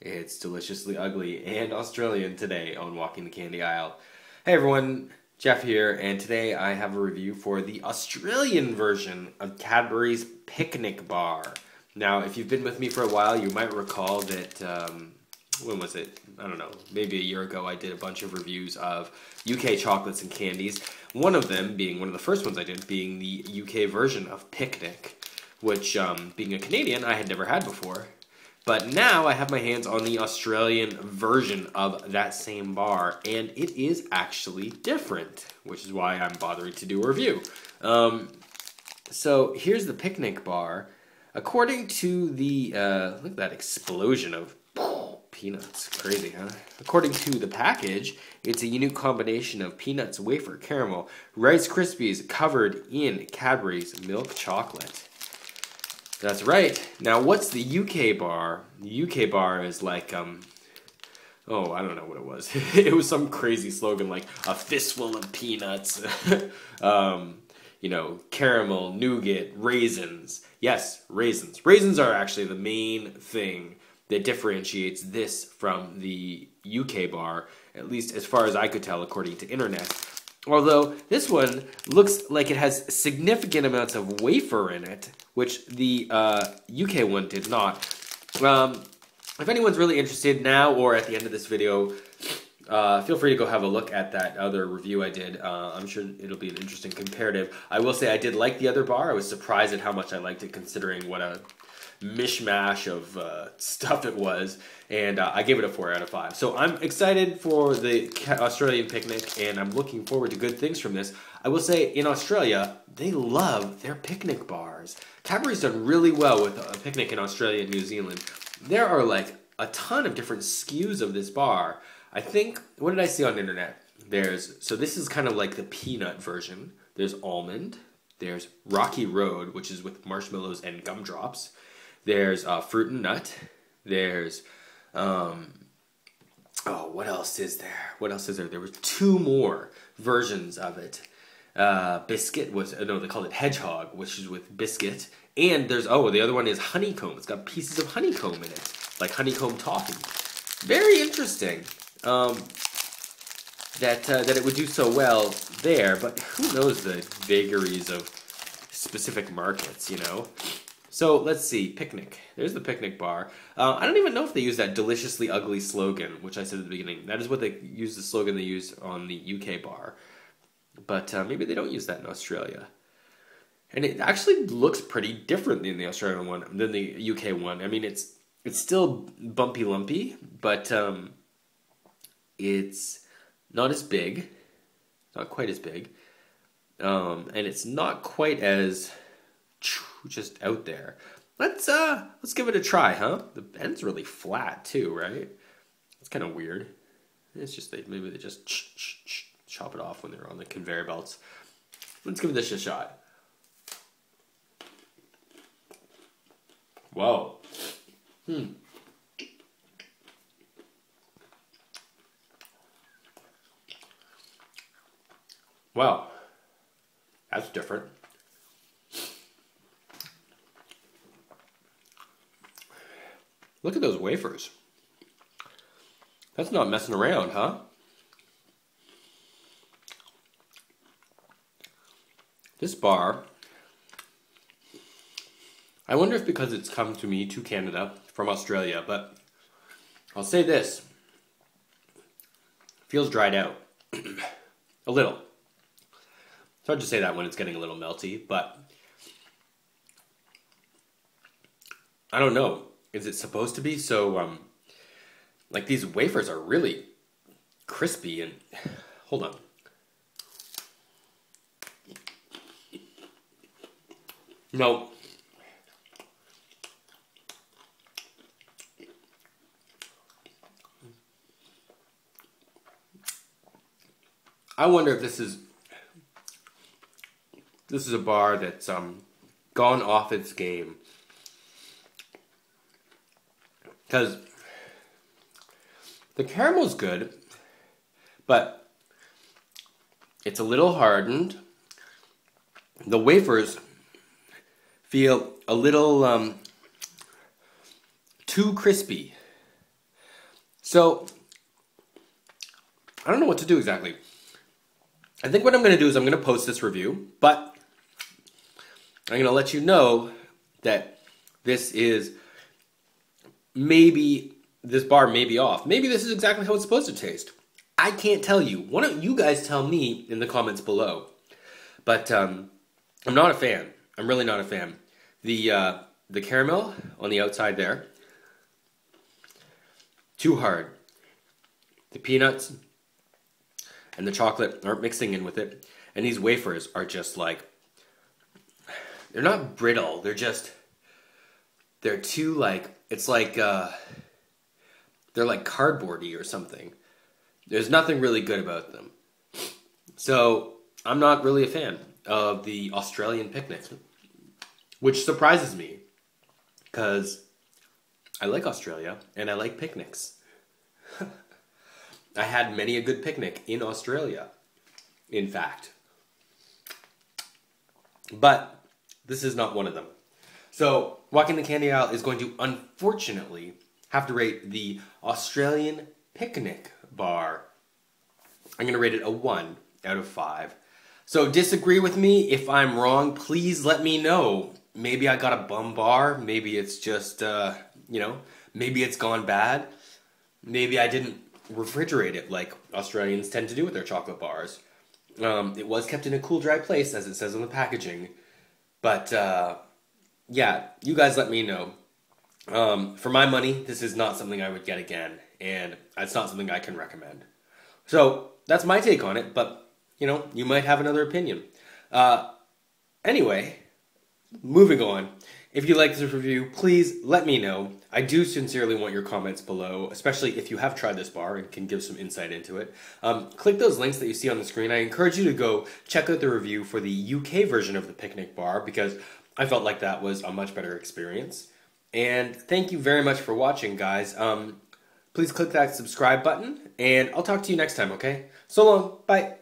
It's deliciously ugly and Australian today on Walking the Candy Aisle. Hey everyone, Jeff here, and today I have a review for the Australian version of Cadbury's Picnic Bar. Now, if you've been with me for a while, you might recall that, um, when was it? I don't know, maybe a year ago, I did a bunch of reviews of UK chocolates and candies. One of them being, one of the first ones I did, being the UK version of Picnic, which, um, being a Canadian, I had never had before. But now I have my hands on the Australian version of that same bar, and it is actually different, which is why I'm bothering to do a review. Um, so here's the picnic bar. According to the, uh, look at that explosion of peanuts. Crazy, huh? According to the package, it's a unique combination of peanuts, wafer, caramel, Rice Krispies covered in Cadbury's milk chocolate. That's right. Now, what's the UK bar? The UK bar is like, um, oh, I don't know what it was. it was some crazy slogan like a fistful of peanuts, um, you know, caramel, nougat, raisins. Yes, raisins. Raisins are actually the main thing that differentiates this from the UK bar, at least as far as I could tell according to internet. Although this one looks like it has significant amounts of wafer in it, which the uh, UK one did not. Um, if anyone's really interested now or at the end of this video, uh, feel free to go have a look at that other review I did. Uh, I'm sure it'll be an interesting comparative. I will say I did like the other bar. I was surprised at how much I liked it considering what a mishmash of uh, stuff it was, and uh, I gave it a 4 out of 5. So I'm excited for the Australian picnic, and I'm looking forward to good things from this. I will say, in Australia, they love their picnic bars. Cadbury's done really well with a picnic in Australia and New Zealand. There are like a ton of different SKUs of this bar. I think, what did I see on the internet? There's, so this is kind of like the peanut version. There's almond. There's Rocky Road, which is with marshmallows and gumdrops. There's uh, fruit and nut. There's um, oh, what else is there? What else is there? There were two more versions of it. Uh, biscuit was uh, no, they called it hedgehog, which is with biscuit. And there's oh, the other one is honeycomb. It's got pieces of honeycomb in it, like honeycomb toffee. Very interesting. Um, that uh, that it would do so well there, but who knows the vagaries of specific markets, you know? So let's see, picnic. There's the picnic bar. Uh, I don't even know if they use that deliciously ugly slogan, which I said at the beginning. That is what they use the slogan they use on the UK bar. But uh, maybe they don't use that in Australia. And it actually looks pretty different than the Australian one, than the UK one. I mean, it's it's still bumpy lumpy, but um, it's not as big, not quite as big, um, and it's not quite as just out there. Let's uh let's give it a try, huh? The end's really flat too, right? It's kind of weird. It's just they maybe they just ch ch ch chop it off when they're on the conveyor belts. Let's give this a shot. Whoa. Hmm. Well, That's different. Look at those wafers. That's not messing around, huh? This bar, I wonder if because it's come to me to Canada from Australia, but I'll say this feels dried out a little. It's hard to say that when it's getting a little melty, but I don't know is it supposed to be? So um like these wafers are really crispy and hold on. No. I wonder if this is this is a bar that's um gone off its game because the caramel's good, but it's a little hardened. The wafers feel a little um, too crispy. So, I don't know what to do exactly. I think what I'm going to do is I'm going to post this review, but I'm going to let you know that this is maybe this bar may be off. Maybe this is exactly how it's supposed to taste. I can't tell you. Why don't you guys tell me in the comments below? But um, I'm not a fan. I'm really not a fan. The uh, the caramel on the outside there, too hard. The peanuts and the chocolate aren't mixing in with it, and these wafers are just like they're not brittle. They're just they're too like it's like uh, they're like cardboardy or something. There's nothing really good about them. So I'm not really a fan of the Australian picnic, which surprises me because I like Australia and I like picnics. I had many a good picnic in Australia, in fact. But this is not one of them. So, Walking the Candy Aisle is going to unfortunately have to rate the Australian Picnic Bar. I'm going to rate it a 1 out of 5. So, disagree with me. If I'm wrong, please let me know. Maybe I got a bum bar. Maybe it's just, uh, you know, maybe it's gone bad. Maybe I didn't refrigerate it like Australians tend to do with their chocolate bars. Um, it was kept in a cool, dry place, as it says on the packaging. But uh, yeah, you guys let me know. Um, for my money, this is not something I would get again, and it's not something I can recommend. So that's my take on it, but you know, you might have another opinion. Uh, anyway, moving on. If you like this review, please let me know. I do sincerely want your comments below, especially if you have tried this bar and can give some insight into it. Um, click those links that you see on the screen. I encourage you to go check out the review for the UK version of the picnic bar because I felt like that was a much better experience. And thank you very much for watching, guys. Um, please click that subscribe button, and I'll talk to you next time, okay? So long. Bye.